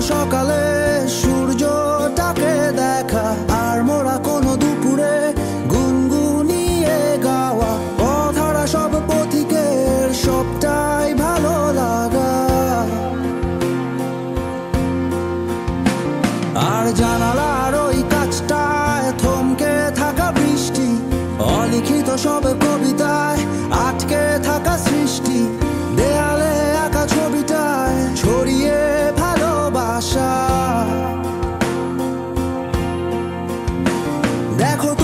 সকালে সূর্যটাকে দেখা, আর মোরা কোনো দুপুরে গুনগুনিয়ে গাওয়া। অধারা সব পথিকের সবটাই ভালো লাগা। আর জানালা देखो